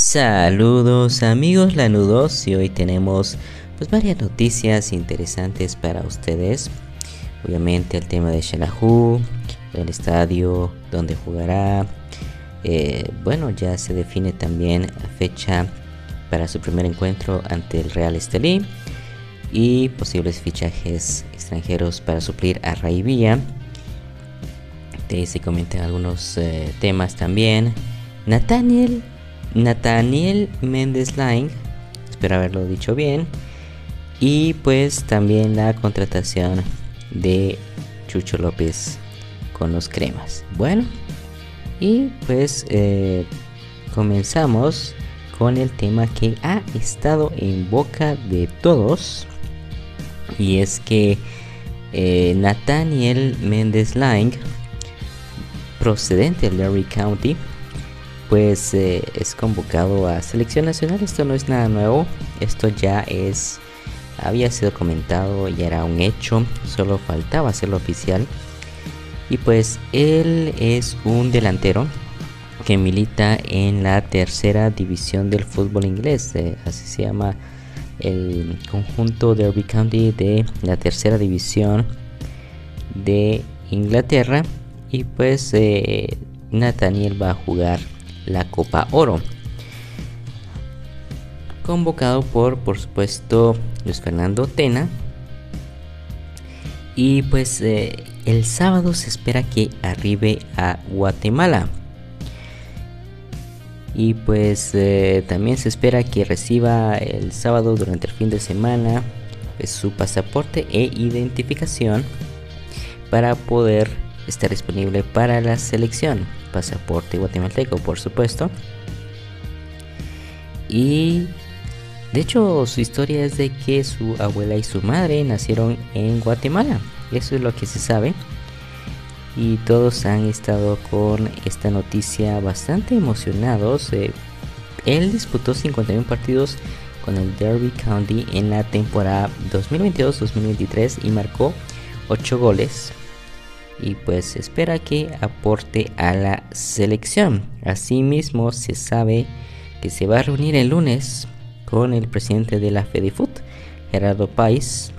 Saludos amigos lanudos y hoy tenemos pues varias noticias interesantes para ustedes. Obviamente el tema de Shelahu, el estadio donde jugará. Eh, bueno, ya se define también fecha para su primer encuentro ante el Real Estelí y posibles fichajes extranjeros para suplir a Raivía. De se comentan algunos eh, temas también. Nathaniel Nathaniel Méndez Line, espero haberlo dicho bien, y pues también la contratación de Chucho López con los cremas. Bueno, y pues eh, comenzamos con el tema que ha estado en boca de todos, y es que eh, Nathaniel Méndez Line, procedente de Larry County, pues eh, es convocado a selección nacional. Esto no es nada nuevo, esto ya es había sido comentado, y era un hecho, solo faltaba hacerlo oficial. Y pues él es un delantero que milita en la tercera división del fútbol inglés, eh, así se llama el conjunto Derby County de la tercera división de Inglaterra. Y pues eh, Nathaniel va a jugar la Copa Oro. Convocado por, por supuesto, Luis Fernando Tena. Y pues eh, el sábado se espera que arribe a Guatemala. Y pues eh, también se espera que reciba el sábado durante el fin de semana pues, su pasaporte e identificación para poder estar disponible para la selección pasaporte guatemalteco, por supuesto. Y de hecho, su historia es de que su abuela y su madre nacieron en Guatemala. Eso es lo que se sabe. Y todos han estado con esta noticia bastante emocionados. Eh, él disputó 51 partidos con el Derby County en la temporada 2022-2023 y marcó 8 goles y pues espera que aporte a la selección. Asimismo se sabe que se va a reunir el lunes con el presidente de la FEDIFUT, Gerardo País.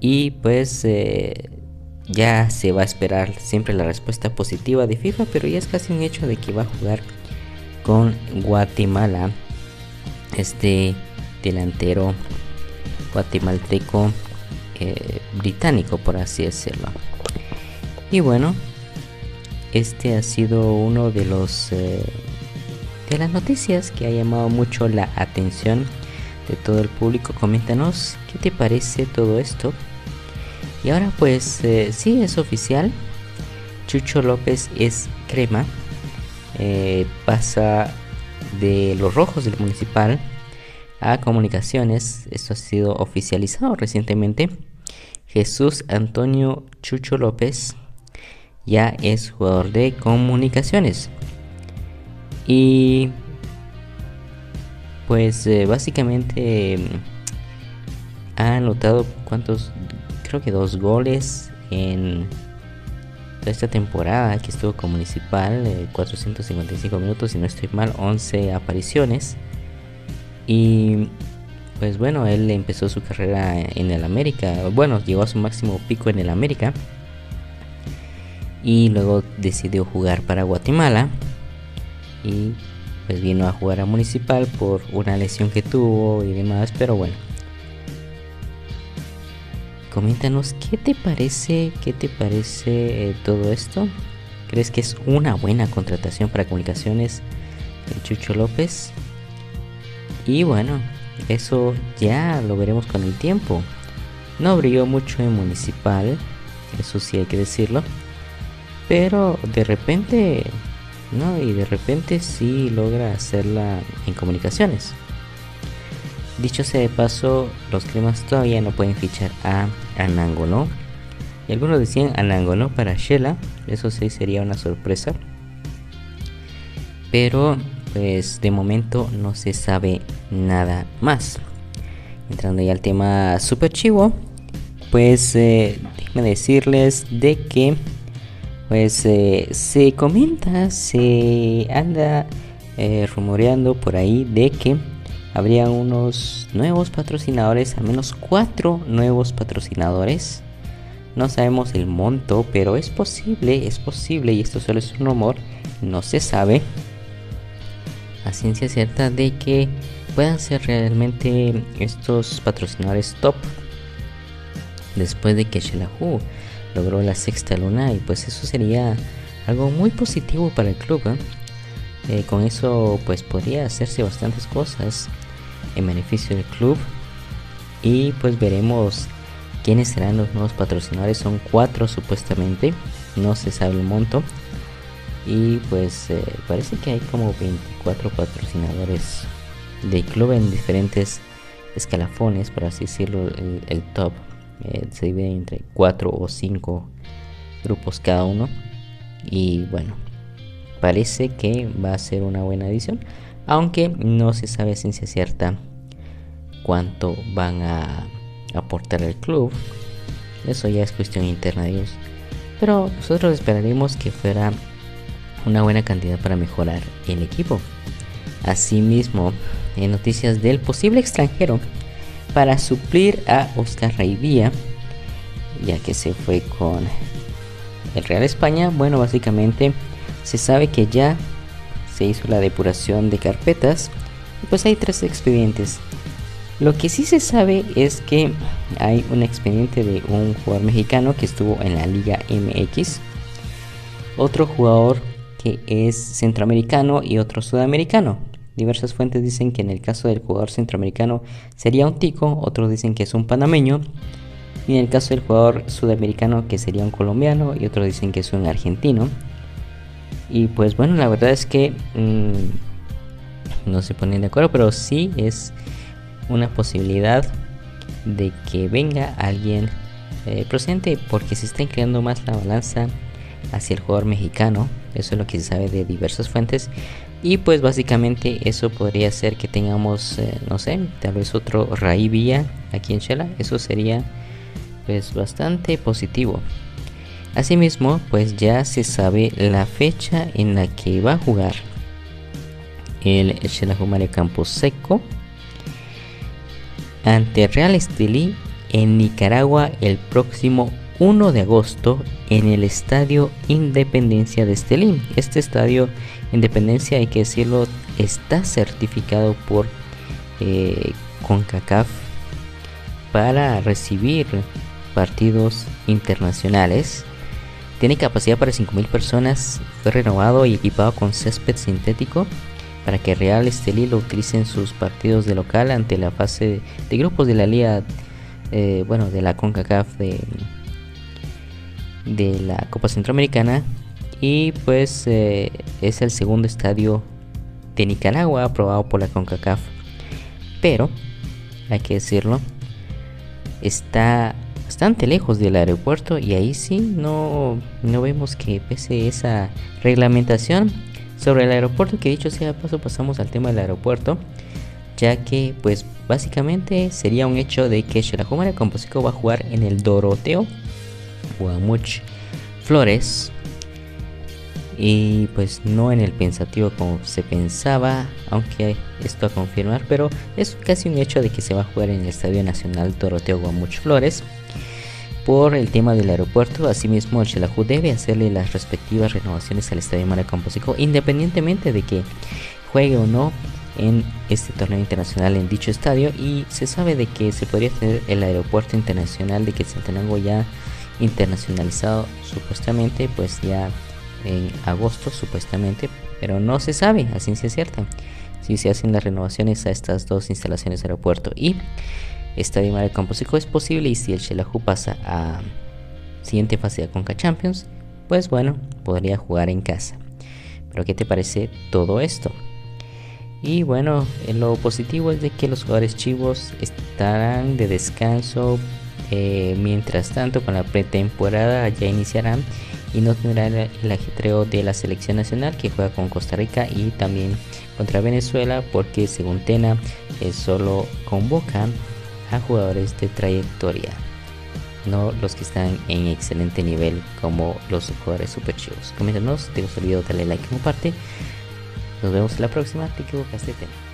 Y pues eh, ya se va a esperar siempre la respuesta positiva de FIFA, pero ya es casi un hecho de que va a jugar con Guatemala. Este delantero guatemalteco eh, británico, por así decirlo. Y bueno, este ha sido uno de los eh, de las noticias que ha llamado mucho la atención de todo el público. Coméntanos qué te parece todo esto. Y ahora pues eh, sí es oficial. Chucho López es crema. Eh, pasa de los rojos del municipal a comunicaciones. Esto ha sido oficializado recientemente. Jesús Antonio Chucho López ya es jugador de comunicaciones. Y pues eh, básicamente mm, ha anotado cuántos, creo que dos goles en esta temporada que estuvo con Municipal, 455 eh, minutos, si no estoy mal, 11 apariciones. Y pues bueno, él empezó su carrera en el América, bueno, llegó a su máximo pico en el América y luego decidió jugar para Guatemala y pues vino a jugar a Municipal por una lesión que tuvo y demás, pero bueno. Coméntanos qué te parece, qué te parece eh, todo esto. ¿Crees que es una buena contratación para comunicaciones el Chucho López? Y bueno, eso ya lo veremos con el tiempo. No brilló mucho en Municipal, eso sí hay que decirlo pero de repente, ¿no? Y de repente sí logra hacerla en comunicaciones. Dicho sea de paso, los cremas todavía no pueden fichar a Anangonó. Y algunos decían Anangonó para Shela, eso sí sería una sorpresa. Pero pues de momento no se sabe nada más. Entrando ya al tema super chivo, pues eh, déjenme decirles de que pues eh, se comenta, se anda eh, rumoreando por ahí de que habría unos nuevos patrocinadores, al menos cuatro nuevos patrocinadores. No sabemos el monto, pero es posible, es posible, y esto solo es un rumor, no se sabe a ciencia cierta de que puedan ser realmente estos patrocinadores top después de que Shelahu logró la sexta luna y pues eso sería algo muy positivo para el club. ¿eh? Eh, con eso pues podría hacerse bastantes cosas en beneficio del club y pues veremos quiénes serán los nuevos patrocinadores. Son cuatro supuestamente, no se sabe el monto. Y pues eh, parece que hay como 24 patrocinadores del club en diferentes escalafones, por así decirlo, el, top. Eh, se divide entre 4 o 5 grupos cada uno. Y bueno, parece que va a ser una buena edición. Aunque no se sabe a ciencia cierta cuánto van a aportar al club. Eso ya es cuestión interna de ellos. Pero nosotros esperaremos que fuera una buena cantidad para mejorar el equipo. Asimismo, en noticias del posible extranjero para suplir a Oscar Raivía, ya que se fue con el Real España, bueno, básicamente se sabe que ya se hizo la depuración de carpetas pues hay tres expedientes. Lo que sí se sabe es que hay un expediente de un jugador mexicano que estuvo en la Liga MX, otro jugador que es centroamericano y otro sudamericano. Diversas fuentes dicen que en el caso del jugador centroamericano sería un tico, otros dicen que es un panameño, y en el caso del jugador sudamericano que sería un colombiano y otros dicen que es un argentino. Y pues bueno, la verdad es que mm, no se ponen de acuerdo, pero sí es una posibilidad de que venga alguien eh, procedente porque se está inclinando más la balanza hacia el jugador mexicano. Eso es lo que se sabe de diversas fuentes. Y pues básicamente eso podría ser que tengamos, eh, no sé, tal vez otro Ray Villa aquí en Shela. Eso sería pues bastante positivo. Asimismo, pues ya se sabe la fecha en la que va a jugar el Mario Campo Seco ante Real Estelí en Nicaragua el próximo 1 de agosto en el Estadio Independencia de Estelí. Este estadio Independencia, hay que decirlo, está certificado por eh, CONCACAF para recibir partidos internacionales. Tiene capacidad para 5.000 personas. Fue renovado y equipado con césped sintético para que Real Estelí lo utilice en sus partidos de local ante la fase de grupos de la Liga, eh, bueno, de la CONCACAF de, de la Copa Centroamericana. Y pues eh, es el segundo estadio de Nicaragua aprobado por la CONCACAF. Pero, hay que decirlo, está bastante lejos del aeropuerto y ahí sí no, no vemos que pese esa reglamentación sobre el aeropuerto que dicho sea paso pasamos al tema del aeropuerto ya que pues básicamente sería un hecho de que Shelajumara Composico va a jugar en el Doroteo Guamuch Flores y pues no en el pensativo como se pensaba, aunque esto a confirmar, pero es casi un hecho de que se va a jugar en el Estadio Nacional Doroteo Guamuch Flores por el tema del aeropuerto. Asimismo, el Xelajú debe hacerle las respectivas renovaciones al Estadio Maracamposico, independientemente de que juegue o no en este torneo internacional en dicho estadio. Y se sabe de que se podría tener el aeropuerto internacional de Quetzaltenango ya internacionalizado, supuestamente, pues ya en agosto, supuestamente, pero no se sabe a ciencia cierta si se hacen las renovaciones a estas dos instalaciones de aeropuerto. Y Estadio Mario Composico es posible y si el Shelahu pasa a siguiente fase de Conca Champions, pues bueno, podría jugar en casa. Pero ¿qué te parece todo esto? Y bueno, lo positivo es de que los jugadores chivos estarán de descanso. Eh, mientras tanto, con la pretemporada ya iniciarán y no tendrán el ajetreo de la selección nacional que juega con Costa Rica y también contra Venezuela porque según Tena eh, solo convocan a jugadores de trayectoria, no los que están en excelente nivel como los jugadores super chivos. Coméntanos, te video, dale like, comparte. Nos vemos en la próxima. Te equivocaste tema.